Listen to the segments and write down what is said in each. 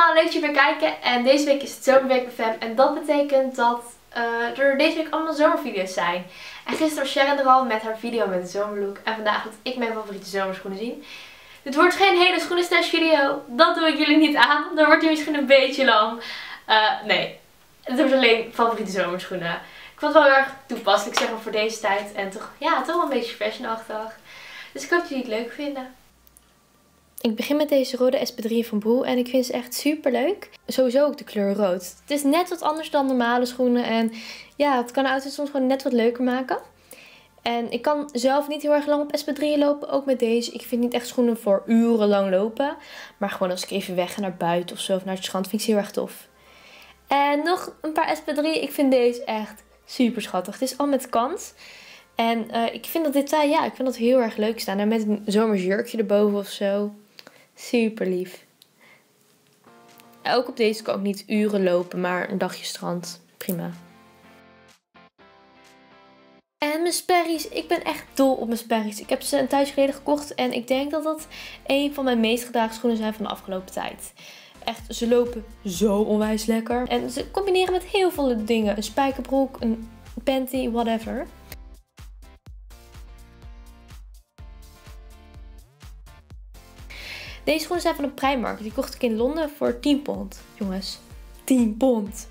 allemaal, leuk dat je weer kijken. En deze week is het zomerweek bij Fem. En dat betekent dat uh, er deze week allemaal zomervideo's zijn. En gisteren was Sharon er al met haar video met de zomerlook. En vandaag laat ik mijn favoriete zomerschoenen zien. Dit wordt geen hele schoenenstash video. Dat doe ik jullie niet aan. Dan wordt hij misschien een beetje lang. Uh, nee, het wordt alleen favoriete zomerschoenen. Ik vond het wel erg toepasselijk zeg maar voor deze tijd. En toch, ja, toch wel een beetje fashionachtig. Dus ik hoop dat jullie het leuk vinden. Ik begin met deze rode SP3 van Boel en ik vind ze echt super leuk. Sowieso ook de kleur rood. Het is net wat anders dan normale schoenen en ja, het kan de soms gewoon net wat leuker maken. En ik kan zelf niet heel erg lang op SP3 lopen, ook met deze. Ik vind niet echt schoenen voor urenlang lopen. Maar gewoon als ik even weg ga naar buiten of zo, of naar het strand, vind ik ze heel erg tof. En nog een paar SP3. Ik vind deze echt super schattig. Het is al met kant. En uh, ik vind dat detail, ja, ik vind dat heel erg leuk staan. En met een zomersjurkje erboven of zo. Super lief. Ook op deze kan ik niet uren lopen, maar een dagje strand. Prima. En mijn sperries. Ik ben echt dol op mijn sperries. Ik heb ze een tijdje geleden gekocht. En ik denk dat dat een van mijn meest gedragen schoenen zijn van de afgelopen tijd. Echt, ze lopen zo onwijs lekker. En ze combineren met heel veel dingen. Een spijkerbroek, een panty, whatever. Deze schoenen zijn van de Primark. Die kocht ik in Londen voor 10 pond. Jongens, 10 pond.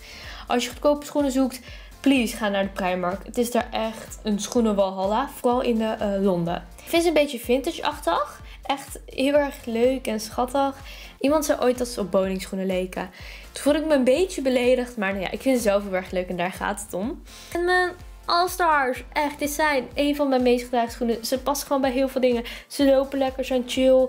Als je goedkope schoenen zoekt, please ga naar de Primark. Het is daar echt een schoenenwalhalla. Vooral in de uh, Londen. Ik vind ze een beetje vintage-achtig. Echt heel erg leuk en schattig. Iemand zei ooit dat ze op bowlingschoenen leken. Toen voelde ik me een beetje beledigd. Maar nou ja, ik vind ze zelf heel erg leuk en daar gaat het om. En mijn All-Stars. Echt, dit zijn een van mijn meest gedragen schoenen. Ze passen gewoon bij heel veel dingen. Ze lopen lekker, zijn chill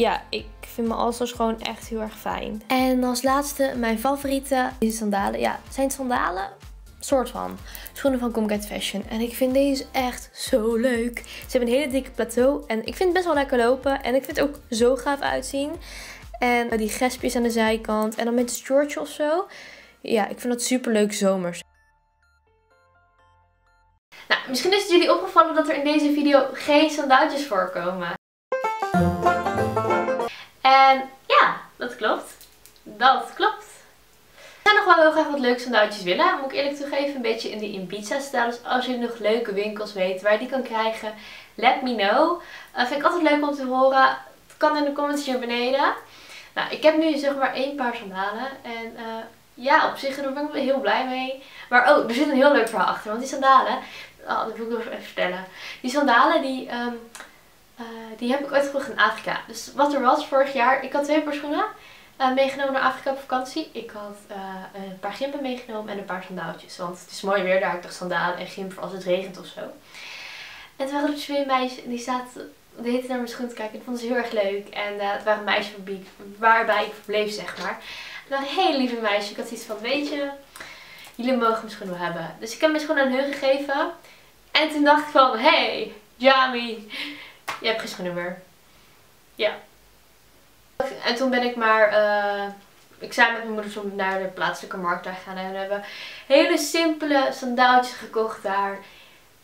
ja, ik vind mijn Alstars gewoon echt heel erg fijn. En als laatste, mijn favoriete is sandalen. Ja, zijn sandalen? Soort van. Schoenen van Comcat Fashion. En ik vind deze echt zo leuk. Ze hebben een hele dikke plateau. En ik vind het best wel lekker lopen. En ik vind het ook zo gaaf uitzien. En die gespjes aan de zijkant. En dan met een shortje of zo. Ja, ik vind dat super leuk zomers. Nou, misschien is het jullie opgevallen dat er in deze video geen sandaaltjes voorkomen. Dat klopt. Ik zou nog wel heel graag wat leuke sandaaltjes willen. Moet ik eerlijk toegeven, een beetje in die Ibiza stijl. Dus als jullie nog leuke winkels weten waar je die kan krijgen, let me know. Uh, vind ik altijd leuk om te horen. Het kan in de comments hier beneden. Nou, ik heb nu zeg maar één paar sandalen. En uh, ja, op zich daar ben ik heel blij mee. Maar oh, er zit een heel leuk verhaal achter. Want die sandalen, oh, dat wil ik nog even vertellen. Die sandalen die... Um, uh, die heb ik ooit gekocht in Afrika. Dus wat er was vorig jaar, ik had twee paar schoenen uh, meegenomen naar Afrika op vakantie. Ik had uh, een paar gimpen meegenomen en een paar sandaaltjes. Want het is mooi weer daar. Ik dacht sandalen en gimpen als het regent of zo. En toen waren er twee meisjes en die zaten de hele naar mijn schoen te kijken. En vonden ze heel erg leuk. En het waren meisjes waarbij ik verbleef, zeg maar. En hele lieve meisje. Ik had zoiets van, weet je, jullie mogen mijn schoenen wel hebben. Dus ik heb mijn schoenen aan hun gegeven. En toen dacht ik van, hey, Jami, je hebt geen schoenen meer. Ja. En toen ben ik maar... Uh, ik zei met mijn moeder zo naar de plaatselijke markt daar gaan. En we hebben hele simpele sandaaltjes gekocht daar.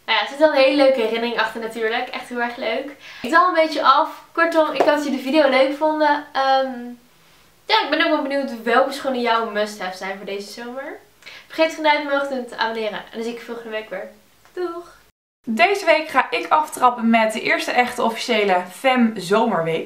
Nou ja, er zit wel een hele leuke herinnering achter natuurlijk. Echt heel erg leuk. Ik al een beetje af. Kortom, ik hoop dat jullie de video leuk vonden. Um, ja, ik ben ook wel benieuwd welke schoenen jouw must-have zijn voor deze zomer. Vergeet geen duimpje omhoog te abonneren. En dan zie ik je volgende week weer. Doeg! Deze week ga ik aftrappen met de eerste echte officiële Fem Zomerweek.